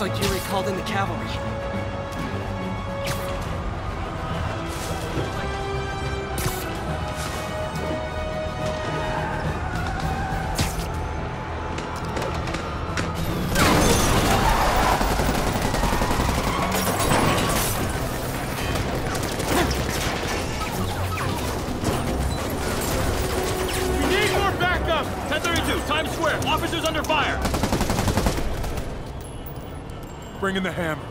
Looks like Yuri called in the cavalry. In the hammer.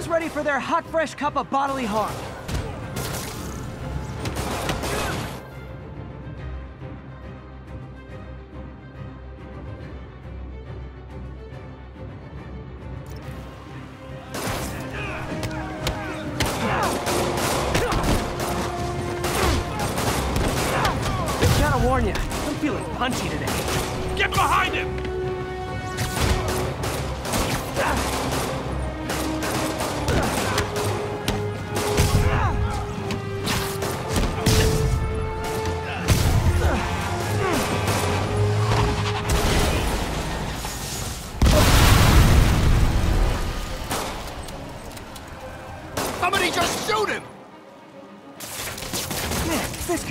Who's ready for their hot, fresh cup of bodily harm?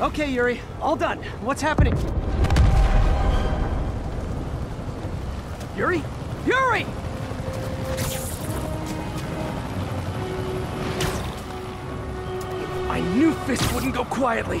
Okay, Yuri. All done. What's happening? Yuri? Yuri! I knew Fisk wouldn't go quietly.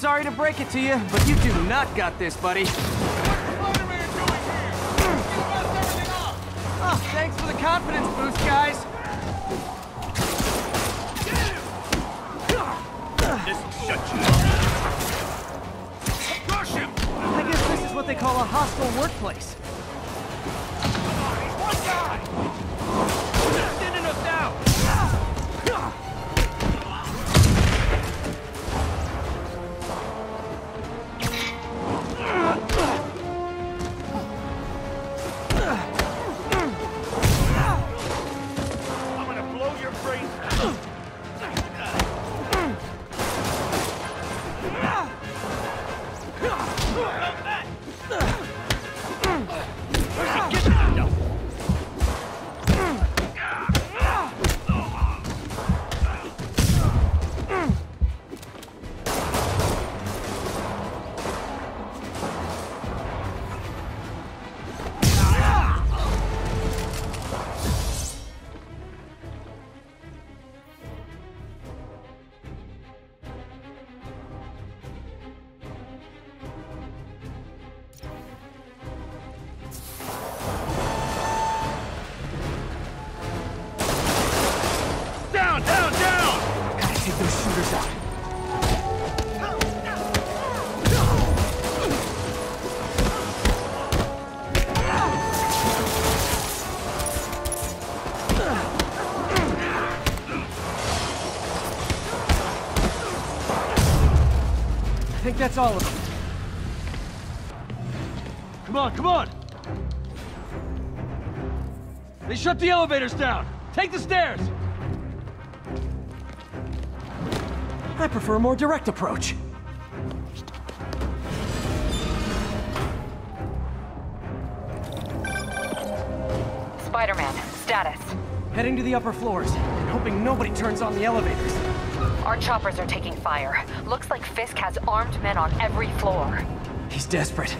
Sorry to break it to you, but you do not got this, buddy. Oh, thanks for the confidence boost, guys. This will shut you I guess this is what they call a hostile workplace. Thin enough now! I'm Ugh! That's all of them. Come on, come on! They shut the elevators down! Take the stairs! I prefer a more direct approach. Spider-Man, status. Heading to the upper floors, and hoping nobody turns on the elevators. Our choppers are taking fire. Looks like Fisk has armed men on every floor. He's desperate.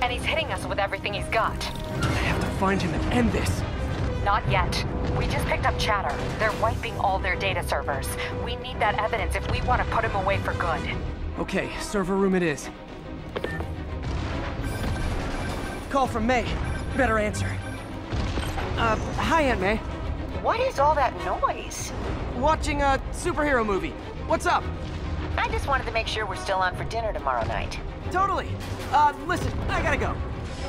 And he's hitting us with everything he's got. I have to find him and end this. Not yet. We just picked up chatter. They're wiping all their data servers. We need that evidence if we want to put him away for good. Okay, server room it is. Call from May. Better answer. Uh, hi, Aunt May. What is all that noise? Watching a superhero movie. What's up? I just wanted to make sure we're still on for dinner tomorrow night. Totally. Uh, listen, I gotta go.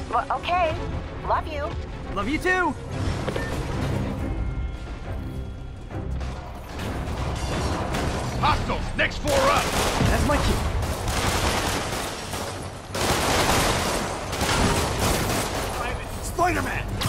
Well, okay. Love you. Love you too. Hostiles, next floor up! That's my cue. Spider-Man!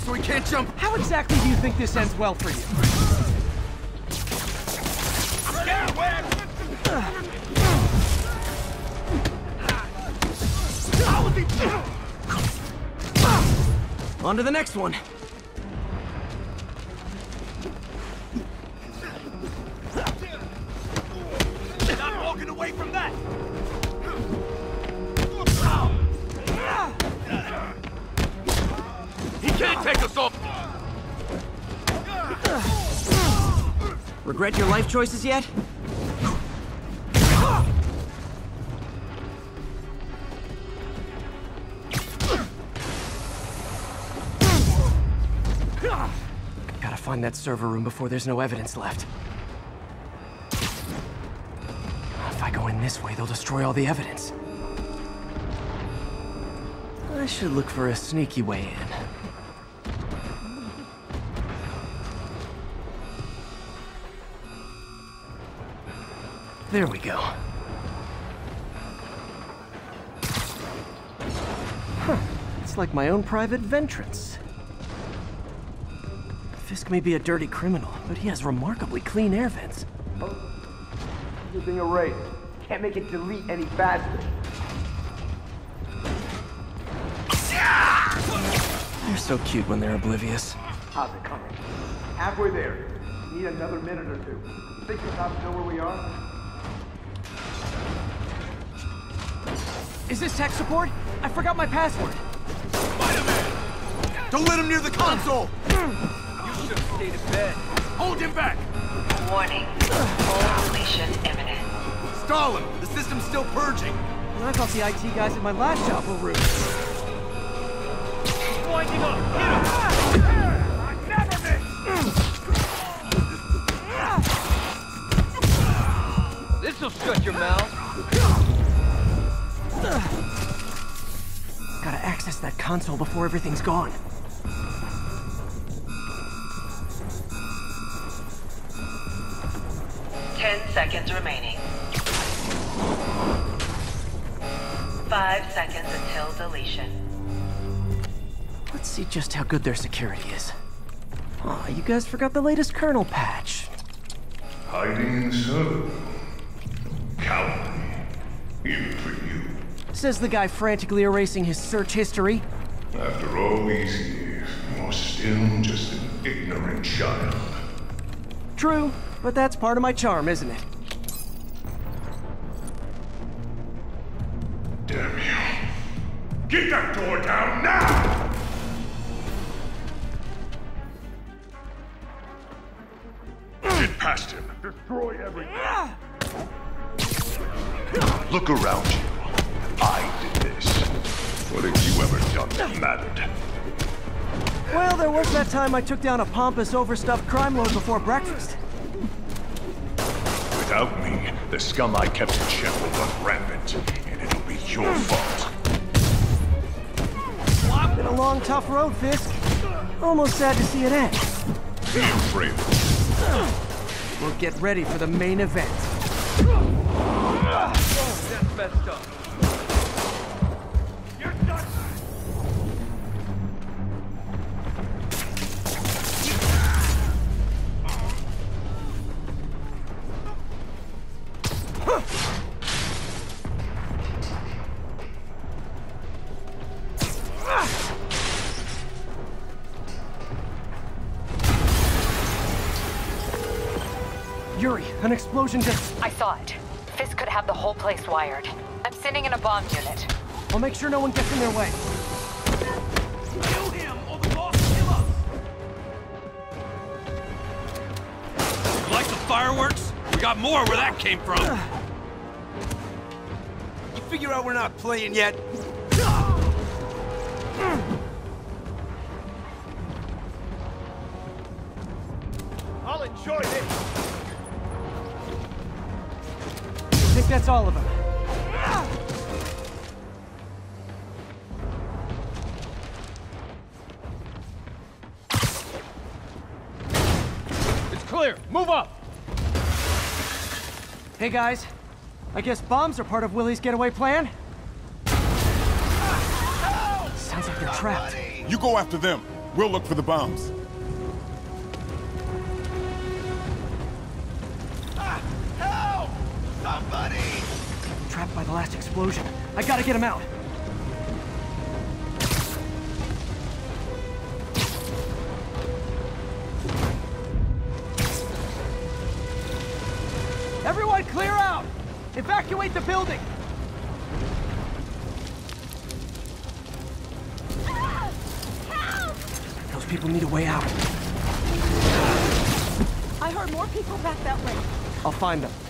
Hold him so he can't jump. How exactly do you think this ends well for you? Get away! On to the next one. Not walking away from that! Can't take us off! Regret your life choices yet? Gotta find that server room before there's no evidence left. If I go in this way, they'll destroy all the evidence. I should look for a sneaky way in. There we go. Huh. It's like my own private ventrance. Fisk may be a dirty criminal, but he has remarkably clean air vents. Oh, using a erased. Can't make it delete any faster. They're so cute when they're oblivious. How's it coming? Halfway there. Need another minute or two. Think the cops know where we are? Is this tech support? I forgot my password. Spider-Man! Don't let him near the console! You should have stayed in bed. Hold him back! Warning. Full deletion imminent. Stall him! The system's still purging! I thought the IT guys at my last job were rude. Winding up! Hit him! This'll shut your mouth. Gotta access that console before everything's gone. Ten seconds remaining. Five seconds until deletion. Let's see just how good their security is. Aw, you guys forgot the latest kernel patch. Hiding in Says the guy frantically erasing his search history. After all these years, you're still just an ignorant child. True, but that's part of my charm, isn't it? Damn you. Get that door down now! Get past him. Destroy everything. Look around you. I did this. What have you ever done that mattered? Well, there was that time I took down a pompous, overstuffed crime lord before breakfast. Without me, the scum I kept in check will run rampant, and it'll be your fault. Been a long, tough road, Fisk. Almost sad to see it end. Be afraid. We'll get ready for the main event. That's messed up. An explosion just... I saw it. Fisk could have the whole place wired. I'm sending in a bomb unit. I'll make sure no one gets in their way. Kill him, or the boss will kill us! You like the fireworks? We got more where that came from. You figure out we're not playing yet? I'll enjoy this. Think that's all of them. It's clear. Move up. Hey, guys. I guess bombs are part of Willie's getaway plan? Sounds like they're trapped. You go after them. We'll look for the bombs. The last explosion. I gotta get him out. Everyone clear out! Evacuate the building! Those people need a way out. I heard more people back that way. I'll find them.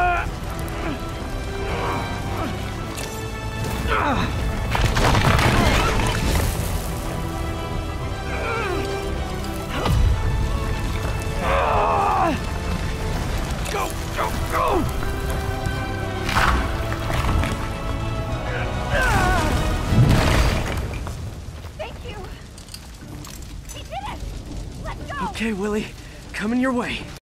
Okay, Willie. Coming your way.